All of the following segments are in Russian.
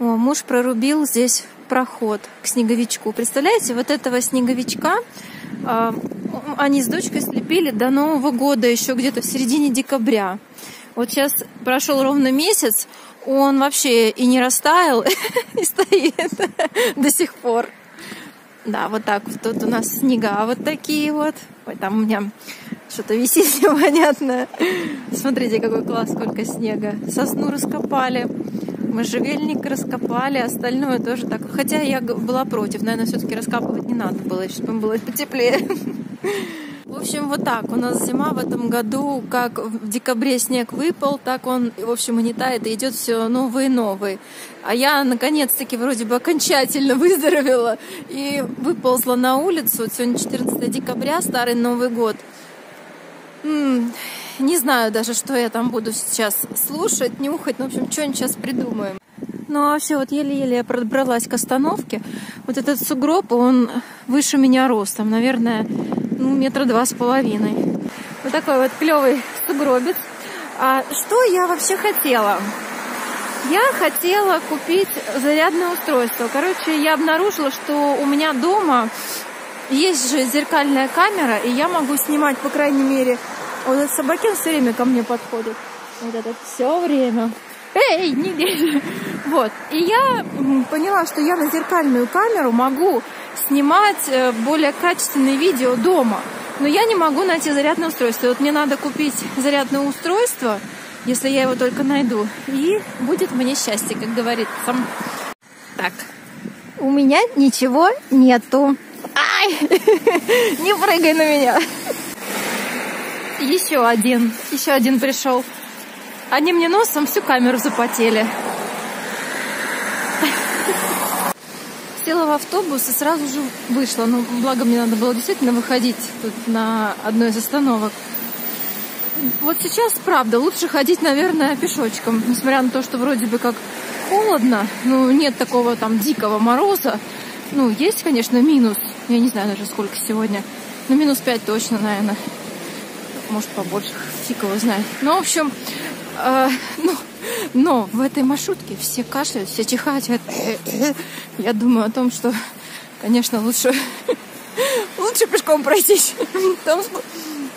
О, муж прорубил здесь проход к снеговичку. Представляете, вот этого снеговичка э, они с дочкой слепили до Нового года, еще где-то в середине декабря. Вот сейчас прошел ровно месяц, он вообще и не растаял, и стоит до сих пор. Да, вот так вот тут у нас снега вот такие вот. Ой, там у меня что-то висит непонятное. Смотрите, какой класс, сколько снега. Сосну раскопали, можжевельник раскопали, остальное тоже так. Хотя я была против, наверное, все-таки раскапывать не надо было, чтобы было потеплее. В общем, вот так. У нас зима в этом году, как в декабре снег выпал, так он, в общем, и не тает, и идет все новый и новый. А я, наконец-таки, вроде бы окончательно выздоровела и выползла на улицу. Сегодня 14 декабря, старый Новый год. М-м, не знаю даже, что я там буду сейчас слушать, нюхать. Ну, в общем, что-нибудь сейчас придумаем. Ну, а вообще, вот еле-еле я пробралась к остановке. Вот этот сугроб, он выше меня ростом. Наверное, ну, метра два с половиной. Вот такой вот клевый сугробец. А что я вообще хотела? Я хотела купить зарядное устройство. Короче, я обнаружила, что у меня дома есть же зеркальная камера, и я могу снимать, по крайней мере, вот этот собакин все время ко мне подходит. Вот это все время. Эй, не бей! Вот. И я поняла, что я на зеркальную камеру могу снимать э, более качественные видео дома. Но я не могу найти зарядное устройство. Вот мне надо купить зарядное устройство, если я его только найду. И будет мне счастье, как говорит сам. Так, у меня ничего нету. Ай! Не прыгай на меня. Еще один, еще один пришел. Они мне носом всю камеру запотели. Села в автобус и сразу же вышла. Ну, благо мне надо было действительно выходить тут на одной из остановок. Вот сейчас, правда, лучше ходить, наверное, пешочком. Несмотря на то, что вроде бы как холодно, ну, нет такого там дикого мороза. Ну, есть, конечно, минус. Я не знаю даже сколько сегодня. Ну, минус 5 точно, наверное. Может, побольше. Фиг его знает. Ну, в общем, э, ну, но в этой маршрутке все кашляют, все чихают. Я думаю о том, что, конечно, лучше, лучше пешком пройтись. Что,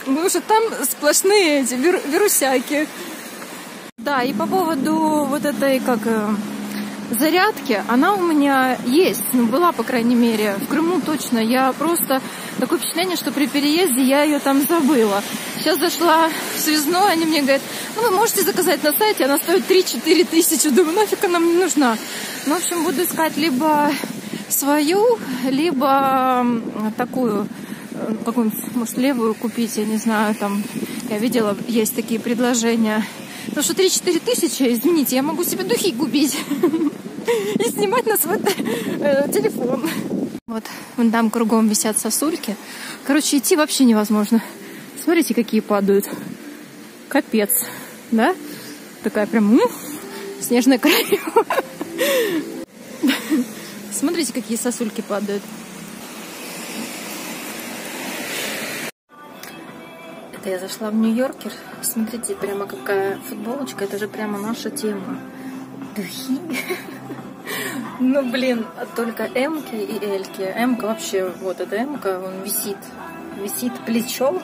потому что там сплошные эти вирусяки. Да, и по поводу вот этой, как э, зарядки, она у меня есть, ну, была, по крайней мере, в Крыму точно. Я просто, такое впечатление, что при переезде я ее там забыла. Сейчас зашла в связной, они мне говорят, ну, вы можете заказать на сайте, она стоит 3-4 тысячи. Думаю, нафиг она мне нужна. Ну, в общем, буду искать либо свою, либо такую, э, какую-нибудь, может, левую купить, я не знаю, там, я видела, есть такие предложения. Потому что 3-4 тысячи, извините, я могу себе духи купить и снимать на свой э, телефон. Вот, вон там кругом висят сосульки. Короче, идти вообще невозможно. Смотрите, какие падают. Капец, да? Такая прям ну, снежная королева. Смотрите, какие сосульки падают. Это я зашла в Нью-Йоркер. Смотрите, прямо какая футболочка. Это же прямо наша тема. Духи. Ну, блин, только М-ки и Эльки. М-ка вообще, вот эта М-ка, он висит. Висит плечо.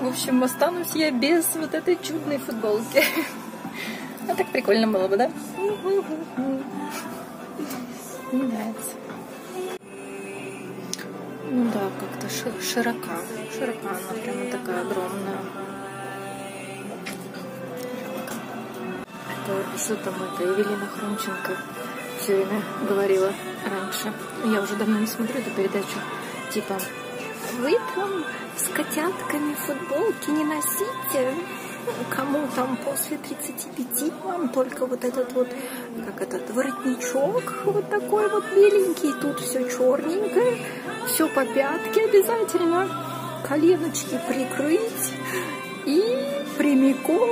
В общем, останусь я без вот этой чудной футболки. А так прикольно было бы, да? Мне нравится. Ну да, как-то широка. Широка она прямо такая огромная. Это что там это Евелина Хромченко все время говорила раньше. Я уже давно не смотрю эту передачу. Типа, вы там с котятками футболки не носите. Кому там после 35 вам только вот этот вот, как этот, воротничок вот такой вот беленький, тут все черненькое, все по пятке обязательно, коленочки прикрыть и прямиком,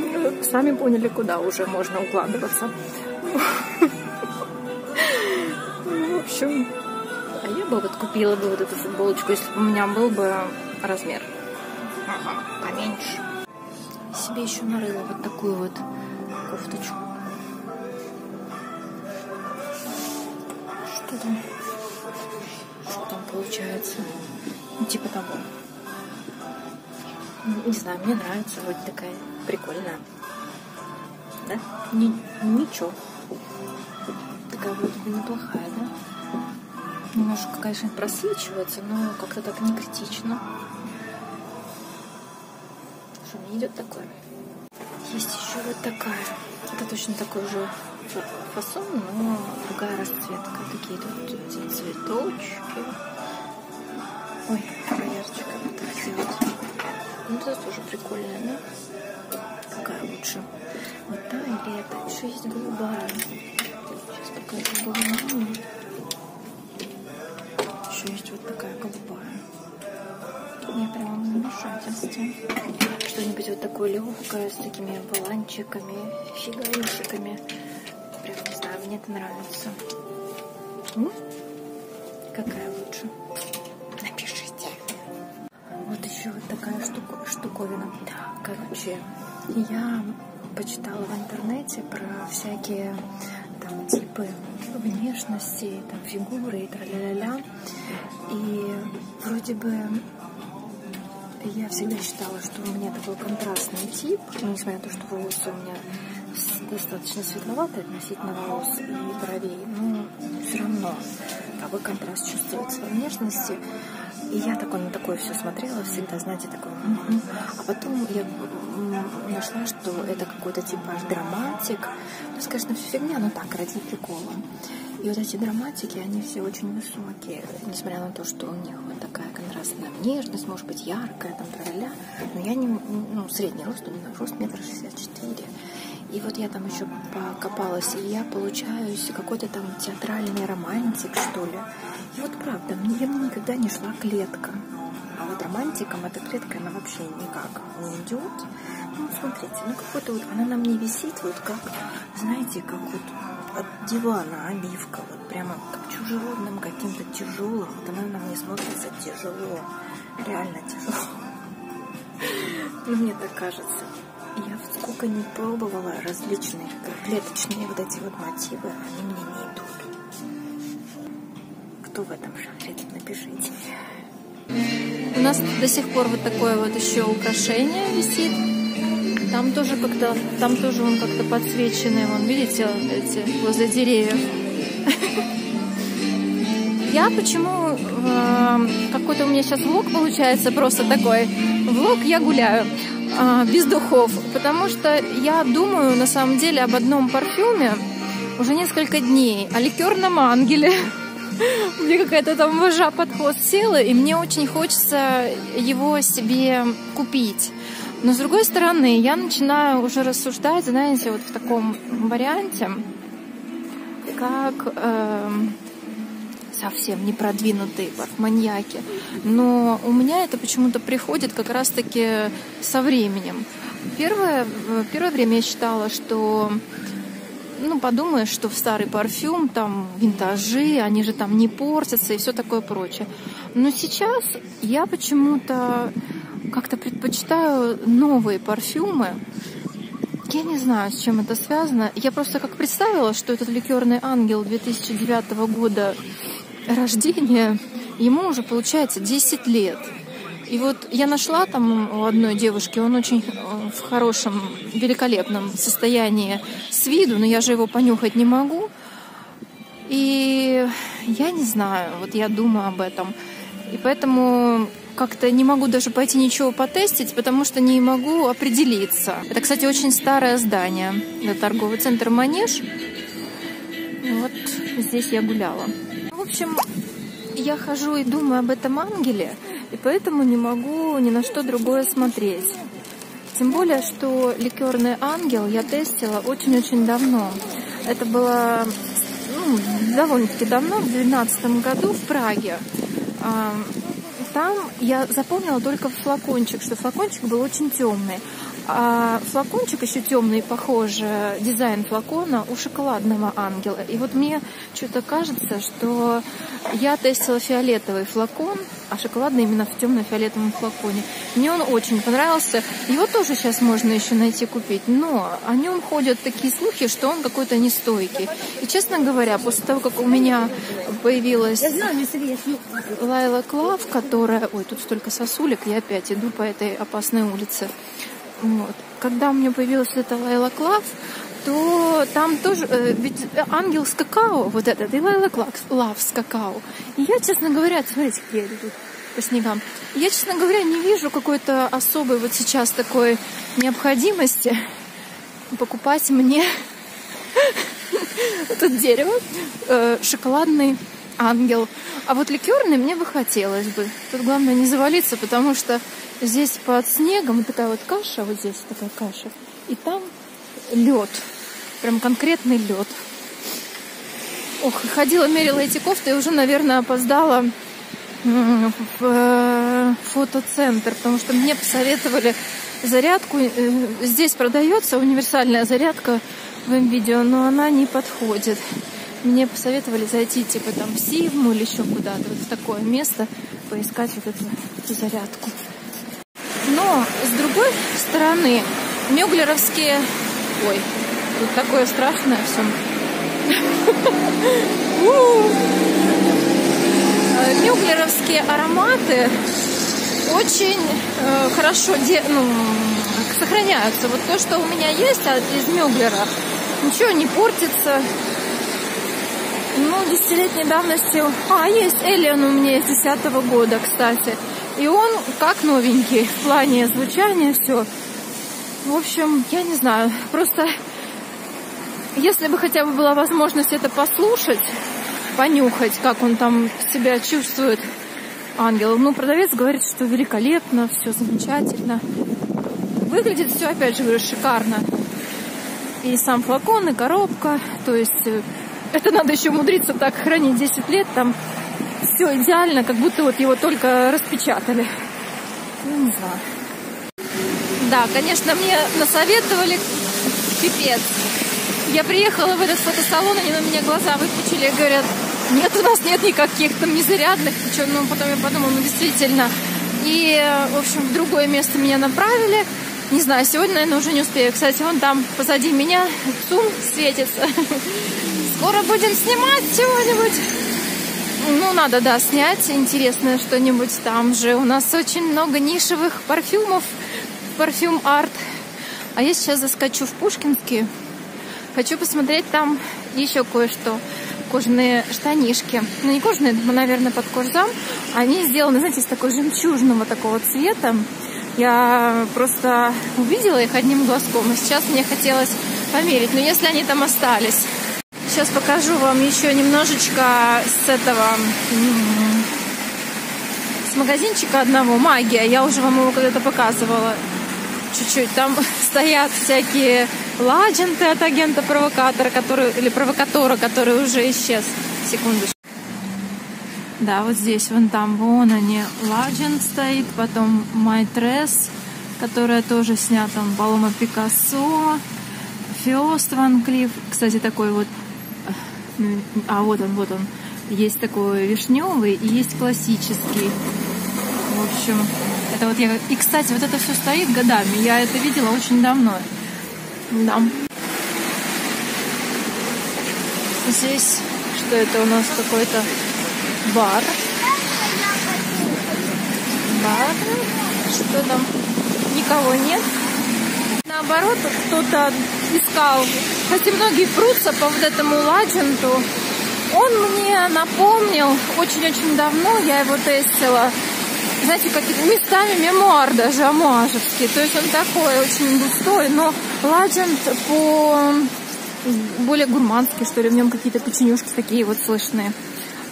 э, сами поняли, куда уже можно укладываться. Общем, а я бы вот купила бы вот эту футболочку, если бы у меня был бы размер ага, поменьше. Себе еще нарыла вот такую вот кофточку. это. Что там получается? Ну, типа того. Не знаю, мне нравится, вроде такая прикольная. Да? Ни, ничего. Такая вроде бы неплохая, да? Немножко, конечно, просвечивается, но как-то так не критично. Что, мне идет такое? Есть еще вот такая. Это точно такой же фасон, но другая расцветка. Такие тут цветочки. Ой, поярче как-то сделать. Ну, это тоже прикольная, да? Какая лучше? Вот та или эта? Еще есть голубая. Сейчас покажу голубую. Замешательстве. Что-нибудь вот такое легкое, с такими баланчиками, фигалищиками. Прям не знаю, мне это нравится. М? Какая лучше? Напишите. Вот еще вот такая штука, штуковина. Короче, я почитала в интернете про всякие там типы внешности, там фигуры и тра-ля-ля-ля. И вроде бы я всегда считала, что у меня такой контрастный тип, несмотря на то, что волосы у меня достаточно светловатые относительно волос и бровей, но все равно такой контраст чувствуется во внешности. И я такой на такое все смотрела, всегда, знаете, такое. Угу. А потом я нашла, что это какой-то типаж драматик. Ну, конечно, все фигня, но так, ради прикола. И вот эти драматики, они все очень высокие, несмотря на то, что у них вот такая контрастная внешность, может быть, яркая, там, тролля. Но я не, ну, средний рост, у меня рост метр шестьдесят четыре. И вот я там еще покопалась, и я получаюсь какой-то там театральный романтик, что ли. И вот правда, мне, мне никогда не шла клетка. А вот романтиком эта клетка, она вообще никак не идет. Ну, смотрите, ну какой-то вот, она на мне висит, вот как, знаете, как вот от дивана обивка, вот прямо как чужеродным каким-то тяжелым. Вот она на мне смотрится тяжело, реально тяжело. Ну, мне так кажется. Я сколько не пробовала различные клеточные вот эти вот мотивы, они мне не идут. Кто в этом жанре, напишите. У нас до сих пор вот такое вот еще украшение висит. Там тоже как-то, там тоже он как-то подсвеченный, вон, видите, эти возле деревьев. Я почему, э, какой-то у меня сейчас влог получается просто такой, влог я гуляю без духов, потому что я думаю на самом деле об одном парфюме уже несколько дней, о ликерном ангеле. Мне какая-то там вожа подход села, и мне очень хочется его себе купить. Но с другой стороны, я начинаю уже рассуждать, знаете, вот в таком варианте, как э, совсем не продвинутые парфманьяки. Но у меня это почему-то приходит как раз-таки со временем. Первое, первое время я считала, что ну, подумаешь, что в старый парфюм, там, винтажи, они же там не портятся и все такое прочее. Но сейчас я почему-то как-то предпочитаю новые парфюмы. Я не знаю, с чем это связано. Я просто как представила, что этот ликерный ангел 2009 года рождения, ему уже получается 10 лет. И вот я нашла там у одной девушки, он очень э, в хорошем, великолепном состоянии с виду, но я же его понюхать не могу. И я не знаю, вот я думаю об этом. И поэтому как-то не могу даже пойти ничего потестить, потому что не могу определиться. Это, кстати, очень старое здание. Это торговый центр Манеж. Вот здесь я гуляла. В общем, я хожу и думаю об этом ангеле, и поэтому не могу ни на что другое смотреть. Тем более, что ликерный ангел я тестила очень-очень давно. Это было ну, довольно-таки давно, в 2012 году в Праге там я запомнила только флакончик, что флакончик был очень темный. А флакончик еще темный, похоже, дизайн флакона у шоколадного ангела. И вот мне что-то кажется, что я тестила фиолетовый флакон, а шоколадный именно в темно-фиолетовом флаконе. Мне он очень понравился. Его тоже сейчас можно еще найти купить. Но о нем ходят такие слухи, что он какой-то нестойкий. И, честно говоря, после того, как у меня появилась Лайла Клав, которая... Ой, тут столько сосулек, я опять иду по этой опасной улице. Вот. Когда у меня появилась эта Лайла Клав, то там тоже, э, ведь ангел с какао, вот этот, и Лайла Лав с какао. И я, честно говоря, смотрите, какие я тут по снегам. Я, честно говоря, не вижу какой-то особой вот сейчас такой необходимости покупать мне тут дерево, э, шоколадный ангел. А вот ликерный мне бы хотелось бы. Тут главное не завалиться, потому что здесь под снегом вот такая вот каша, вот здесь такая каша, и там лед, прям конкретный лед. Ох, ходила, мерила эти кофты и уже, наверное, опоздала в э, фотоцентр, потому что мне посоветовали зарядку. Э, здесь продается универсальная зарядка в видео, но она не подходит. Мне посоветовали зайти типа там в Сивму или еще куда-то, вот в такое место, поискать вот эту зарядку. Но с другой стороны, меглеровские... Ой, тут такое страшное все. Мюглеровские ароматы очень э, хорошо де, ну, сохраняются. Вот то, что у меня есть из Мюглера, ничего не портится. Ну, десятилетней давности... А, есть Элиан у меня из десятого года, кстати. И он как новенький в плане звучания, все. В общем, я не знаю, просто если бы хотя бы была возможность это послушать, понюхать, как он там себя чувствует, ангел. Ну, продавец говорит, что великолепно, все замечательно. Выглядит все, опять же, говорю, шикарно. И сам флакон, и коробка. То есть э, это надо еще умудриться так хранить 10 лет. Там все идеально, как будто вот его только распечатали. Ну, не знаю. Да, конечно, мне насоветовали пипец. Я приехала в этот фотосалон, они на меня глаза выпучили и говорят, нет, у нас нет никаких там незарядных, ничего. Ну, потом я подумала, ну, действительно. И, в общем, в другое место меня направили. Не знаю, сегодня, наверное, уже не успею. Кстати, вон там позади меня сум светится. Скоро будем снимать чего-нибудь. Надо, да, снять интересное что-нибудь там же. У нас очень много нишевых парфюмов, парфюм-арт. А я сейчас заскочу в Пушкинский. Хочу посмотреть там еще кое-что. Кожаные штанишки. Ну, не кожаные, наверное, под кожзам. Они сделаны, знаете, из такого жемчужного такого цвета. Я просто увидела их одним глазком. И сейчас мне хотелось померить. Но если они там остались, Сейчас покажу вам еще немножечко с этого, с магазинчика одного, Магия. Я уже вам его когда-то показывала чуть-чуть. Там стоят всякие ладженты от агента-провокатора, который, или провокатора, который уже исчез. Секундочку. Да, вот здесь, вон там, вон они, Ладжент стоит, потом Майтрес, которая тоже снята, он Палома Пикассо, Феост Ван Клифф, кстати, такой вот а вот он, вот он. Есть такой вишневый и есть классический. В общем, это вот я... И, кстати, вот это все стоит годами. Я это видела очень давно. Да. Здесь, что это у нас какой-то бар. Бар. Что там? Никого нет наоборот, кто-то искал, хотя многие прутся по вот этому ладженту, он мне напомнил очень-очень давно, я его тестила, знаете, какие местами мемуар даже, амуажевский. То есть он такой очень густой, но ладжент по более гурманский, что ли, в нем какие-то печенюшки такие вот слышные.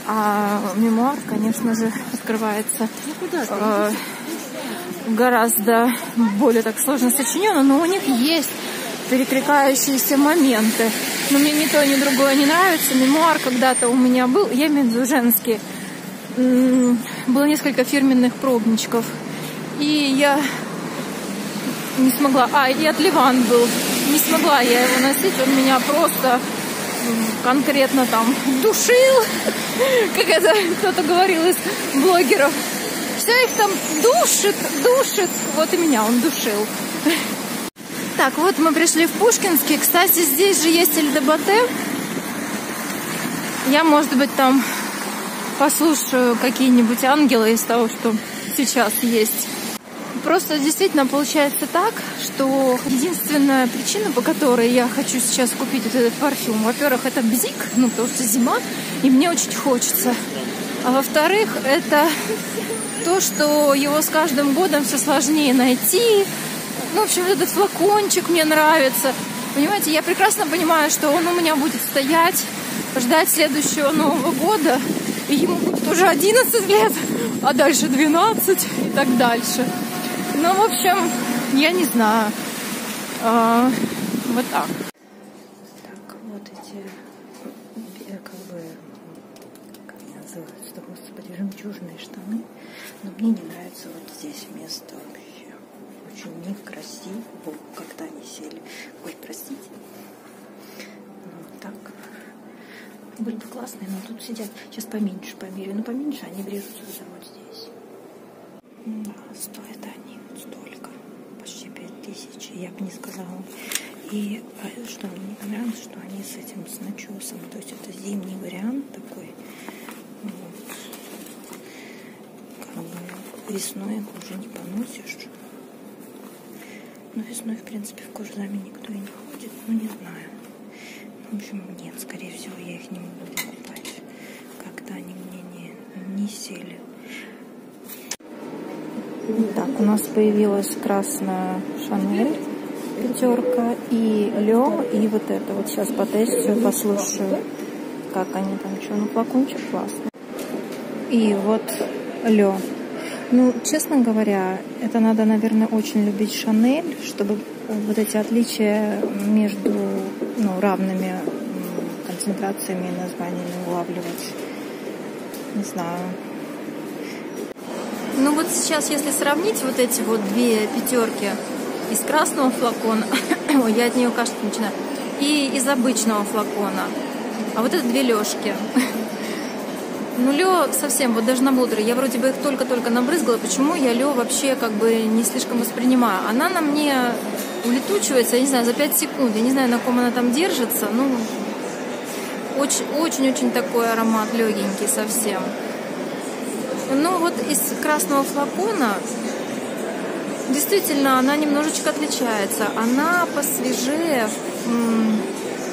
А мемуар, конечно же, открывается. Ну, куда э, гораздо более так сложно сочинено, но у них есть перекликающиеся моменты. Но мне ни то, ни другое не нравится. Мемуар когда-то у меня был, я имею в виду женский, было несколько фирменных пробничков. И я не смогла. А, и от Ливан был. Не смогла я его носить. Он меня просто конкретно там душил. Как это кто-то говорил из блогеров. Все их там душит, душит. Вот и меня он душил. Так, вот мы пришли в Пушкинский. Кстати, здесь же есть ЛДБТ. Я, может быть, там послушаю какие-нибудь ангелы из того, что сейчас есть. Просто действительно получается так, что единственная причина, по которой я хочу сейчас купить вот этот парфюм, во-первых, это бзик, ну, потому что зима, и мне очень хочется. А во-вторых, это то, что его с каждым годом все сложнее найти. Ну, в общем, этот флакончик мне нравится. Понимаете, я прекрасно понимаю, что он у меня будет стоять, ждать следующего Нового года, и ему будет уже 11 лет, а дальше 12 и так дальше. Ну, в общем, я не знаю. А, вот так. Так, вот эти, э, как бы, как они называются, господи, жемчужные штаны. Но мне не нравится вот здесь место вообще. Очень некрасиво, когда они сели. Ой, простите. Ну, так. Были бы классные, но тут сидят. Сейчас поменьше померю. Ну, поменьше они врежутся вот здесь. Да, стоят они столько, почти пять тысяч, я бы не сказала. И а, что мне не понравилось, что они с этим, с начесом, то есть это зимний вариант такой, вот. Как бы весной уже не поносишь. Но весной, в принципе, в кожзаме никто и не ходит, ну не знаю. В общем, нет, скорее всего, я их не буду покупать. Как-то они мне не, не сели. Так, у нас появилась красная Шанель пятерка и Лё, и вот это вот сейчас потестю, послушаю, как они там, что, ну флакончик классный. И вот Лё. Ну, честно говоря, это надо, наверное, очень любить Шанель, чтобы вот эти отличия между ну, равными концентрациями и названиями улавливать. Не знаю. Ну вот сейчас, если сравнить вот эти вот две пятерки из красного флакона, ой, я от нее кашлять начинаю, и из обычного флакона, а вот это две лёжки. Ну, Лё совсем, вот даже на блудере, я вроде бы их только-только набрызгала, почему я Лё вообще как бы не слишком воспринимаю. Она на мне улетучивается, я не знаю, за 5 секунд, я не знаю, на ком она там держится, ну, очень-очень такой аромат легенький совсем. Ну вот из красного флакона действительно она немножечко отличается. Она посвежее,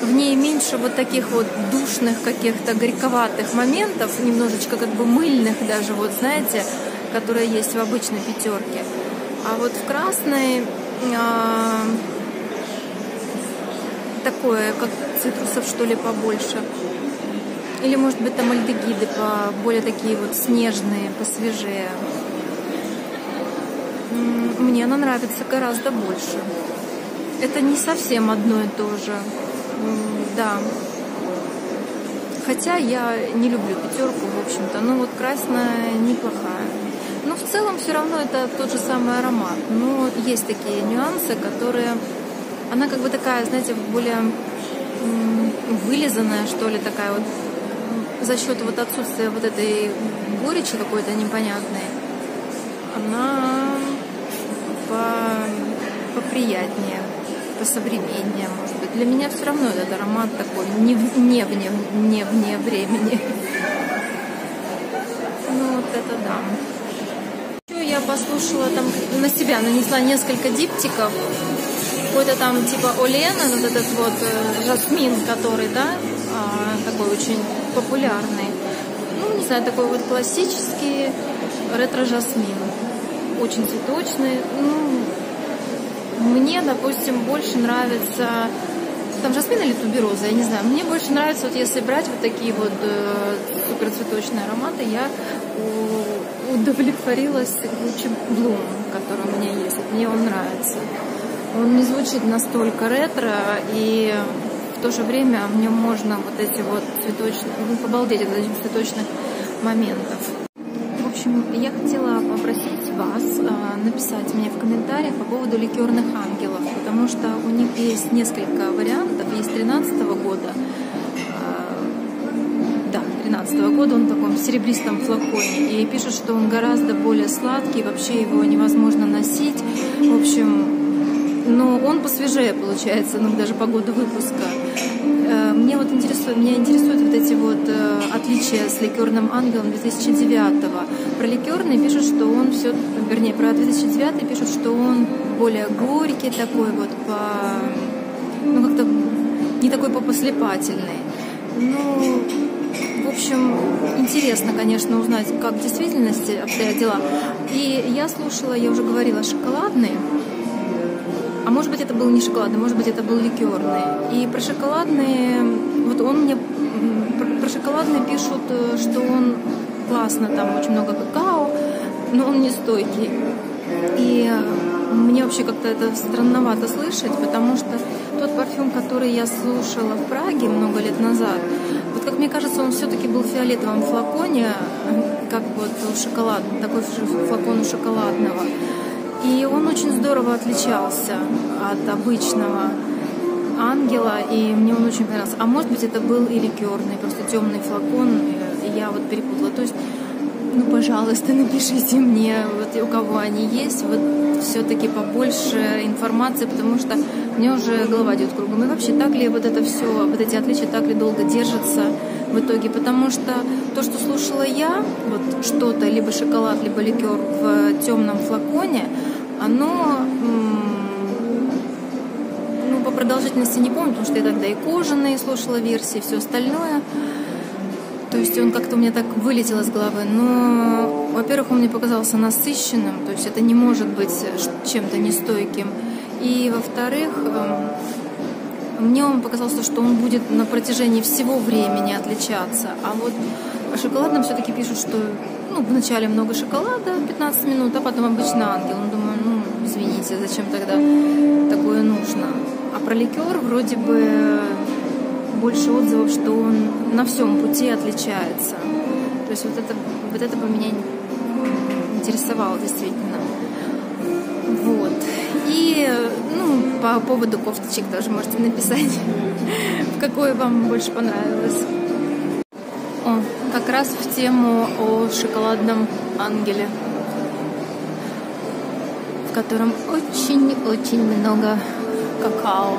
в ней меньше вот таких вот душных каких-то горьковатых моментов, немножечко как бы мыльных даже, вот знаете, которые есть в обычной пятерке. А вот в красной а, такое, как цитрусов что ли побольше. Или, может быть, там альдегиды по более такие вот снежные, посвежее. Мне она нравится гораздо больше. Это не совсем одно и то же. Да. Хотя я не люблю пятерку, в общем-то. Но вот красная неплохая. Но в целом все равно это тот же самый аромат. Но есть такие нюансы, которые... Она как бы такая, знаете, более вылизанная, что ли, такая вот за счет вот отсутствия вот этой горечи какой-то непонятной, она по, поприятнее, посовременнее, может. Для меня все равно этот аромат такой не, не, вне, не вне времени. Ну вот это да. Еще я послушала там на себя нанесла несколько диптиков. Какой-то там типа Олена, вот этот вот э, жасмин, который, да, а, такой очень популярный. Ну, не знаю, такой вот классический ретро-жасмин. Очень цветочный. Ну, мне, допустим, больше нравится там жасмин или тубероза, я не знаю. Мне больше нравится, вот если брать вот такие вот э, суперцветочные ароматы, я удовлетворилась Gucci Bloom, который у меня есть. Мне он нравится. Он не звучит настолько ретро, и в то же время в нем можно вот эти вот цветочные, ну, побалдеть от этих цветочных моментов. В общем, я хотела попросить вас э, написать мне в комментариях по поводу ликерных ангелов, потому что у них есть несколько вариантов. Есть 13 года, э, да, 13 года, он в таком серебристом флаконе, и пишут, что он гораздо более сладкий, вообще его невозможно носить. В общем, но он посвежее получается, ну, даже по году выпуска. Э, мне вот интересует, меня интересуют вот эти вот э, отличия с ликерным ангелом 2009 -го. Про ликерный пишут, что он все, вернее, про 2009 пишут, что он более горький такой вот, по, ну, как-то не такой попослепательный. Ну, в общем, интересно, конечно, узнать, как в действительности обстоят дела. И я слушала, я уже говорила, шоколадный. А может быть, это был не шоколадный, может быть, это был ликерный. И про шоколадные, вот он мне, про, шоколадный пишут, э, что он классно, там очень много какао, но он не стойкий. И мне вообще как-то это странновато слышать, потому что тот парфюм, который я слушала в Праге много лет назад, вот как мне кажется, он все-таки был в фиолетовом флаконе, как вот шоколад, такой флакон шоколадного. И он очень здорово отличался от обычного ангела, и мне он очень понравился. А может быть, это был и ликерный, просто темный флакон, я вот перепутала. То есть, ну, пожалуйста, напишите мне, вот у кого они есть, вот все-таки побольше информации, потому что мне уже голова идет кругом. И вообще, так ли вот это все, вот эти отличия, так ли долго держатся в итоге? Потому что то, что слушала я, вот что-то, либо шоколад, либо ликер в темном флаконе, оно ну, по продолжительности не помню, потому что я тогда и кожаные слушала версии, все остальное. То есть он как-то у меня так вылетел из головы. Но, во-первых, он мне показался насыщенным, то есть это не может быть чем-то нестойким. И, во-вторых, эм, мне он показался, что он будет на протяжении всего времени отличаться. А вот о шоколадном все-таки пишут, что ну, вначале много шоколада, 15 минут, а потом обычно ангел. Ну, думаю, ну, извините, зачем тогда такое нужно? А про ликер вроде бы больше отзывов, что он на всем пути отличается. То есть вот это, вот это бы меня интересовало действительно. Вот. И, ну, по поводу кофточек тоже можете написать, в какой вам больше понравилось. О, как раз в тему о шоколадном ангеле, в котором очень-очень много какао.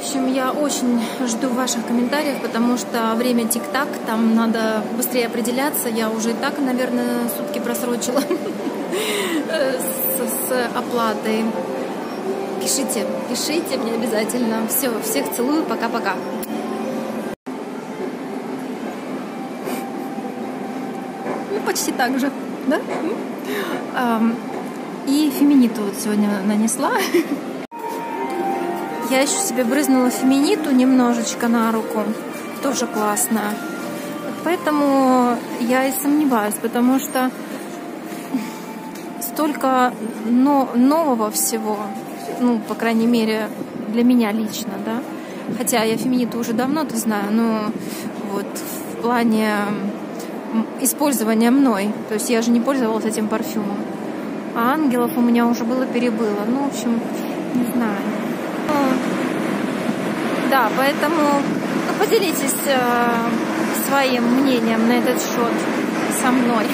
Общем, я очень жду ваших комментариев, потому что время тик-так, там надо быстрее определяться. Я уже и так, наверное, сутки просрочила с оплатой. Пишите, пишите мне обязательно. Все, всех целую, пока-пока. Ну, почти так же, да? И феминиту вот сегодня нанесла. Я еще себе брызнула феминиту немножечко на руку. Тоже классно. Поэтому я и сомневаюсь, потому что столько но, нового всего, ну, по крайней мере, для меня лично, да. Хотя я феминиту уже давно-то знаю, но вот в плане использования мной. То есть я же не пользовалась этим парфюмом. А ангелов у меня уже было перебыло. Ну, в общем, не знаю. Да, поэтому ну, поделитесь э, своим мнением на этот счет со мной.